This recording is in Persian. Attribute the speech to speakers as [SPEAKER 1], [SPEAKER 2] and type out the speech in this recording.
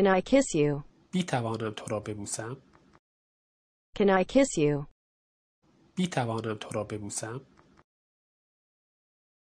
[SPEAKER 1] Can I kiss you?
[SPEAKER 2] می توانم تو را ببوسم؟
[SPEAKER 1] Can I kiss you?
[SPEAKER 2] می توانم تو را ببوسم؟